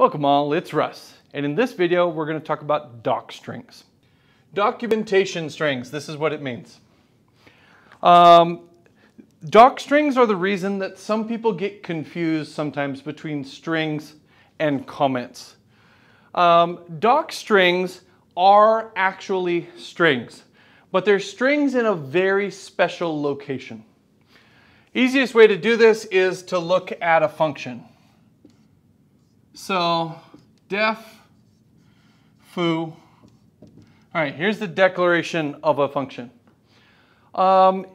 Welcome all, it's Russ, and in this video we're going to talk about doc strings. Documentation strings, this is what it means. Um, doc strings are the reason that some people get confused sometimes between strings and comments. Um, doc strings are actually strings, but they're strings in a very special location. Easiest way to do this is to look at a function. So def foo. All right, here's the declaration of a function. Um,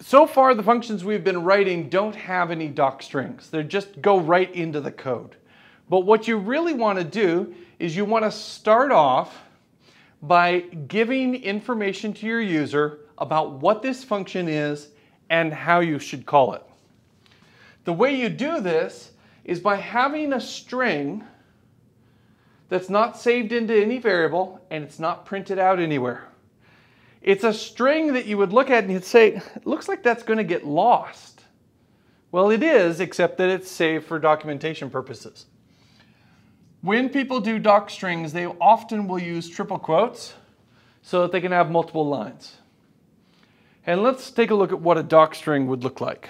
so far, the functions we've been writing don't have any doc strings. They just go right into the code. But what you really want to do is you want to start off by giving information to your user about what this function is and how you should call it. The way you do this is by having a string that's not saved into any variable and it's not printed out anywhere. It's a string that you would look at and you'd say, it looks like that's going to get lost. Well, it is, except that it's saved for documentation purposes. When people do doc strings, they often will use triple quotes so that they can have multiple lines. And let's take a look at what a doc string would look like.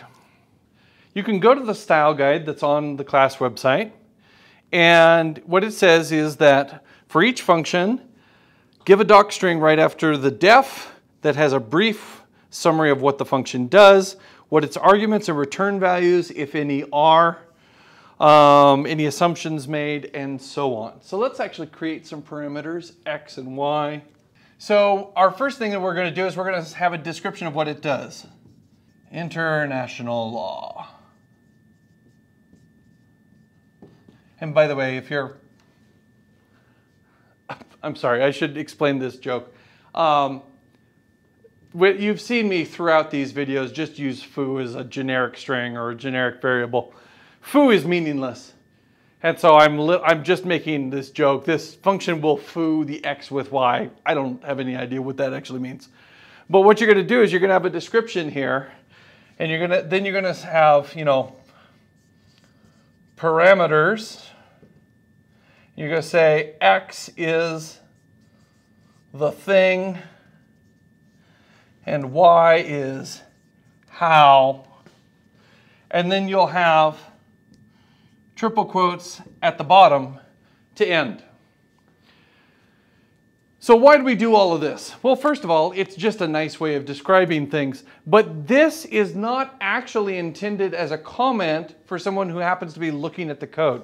You can go to the style guide that's on the class website. And what it says is that for each function, give a doc string right after the def that has a brief summary of what the function does, what its arguments and return values, if any, are, um, any assumptions made, and so on. So let's actually create some parameters, x and y. So our first thing that we're going to do is we're going to have a description of what it does. International law. And by the way, if you're, I'm sorry, I should explain this joke. Um, you've seen me throughout these videos just use foo as a generic string or a generic variable. Foo is meaningless. And so I'm, I'm just making this joke. This function will foo the x with y. I don't have any idea what that actually means. But what you're going to do is you're going to have a description here. And you're going to, then you're going to have, you know, parameters. You're going to say x is the thing and y is how. And then you'll have triple quotes at the bottom to end. So why do we do all of this? Well, first of all, it's just a nice way of describing things, but this is not actually intended as a comment for someone who happens to be looking at the code.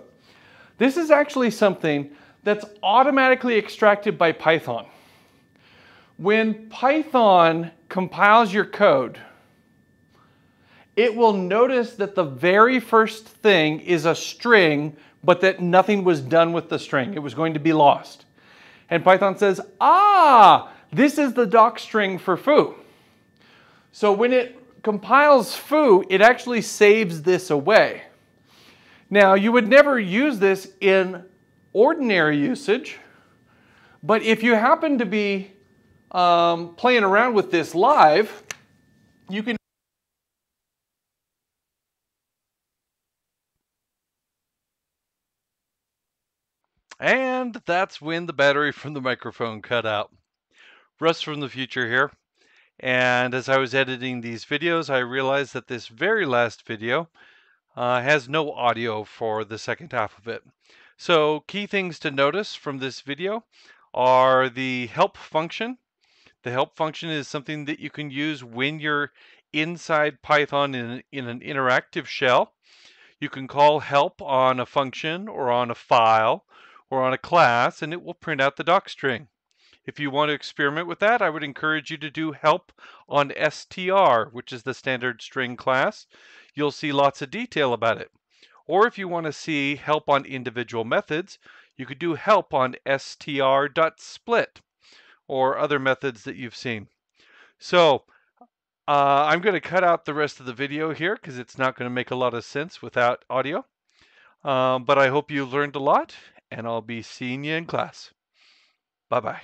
This is actually something that's automatically extracted by Python. When Python compiles your code, it will notice that the very first thing is a string, but that nothing was done with the string. It was going to be lost. And Python says, ah, this is the doc string for foo. So when it compiles foo, it actually saves this away. Now, you would never use this in ordinary usage, but if you happen to be um, playing around with this live, you can And that's when the battery from the microphone cut out. Russ from the future here. And as I was editing these videos, I realized that this very last video uh, has no audio for the second half of it. So key things to notice from this video are the help function. The help function is something that you can use when you're inside Python in, in an interactive shell. You can call help on a function or on a file or on a class and it will print out the doc string. If you want to experiment with that, I would encourage you to do help on str, which is the standard string class. You'll see lots of detail about it. Or if you want to see help on individual methods, you could do help on str.split or other methods that you've seen. So uh, I'm going to cut out the rest of the video here because it's not going to make a lot of sense without audio. Um, but I hope you learned a lot and I'll be seeing you in class. Bye bye.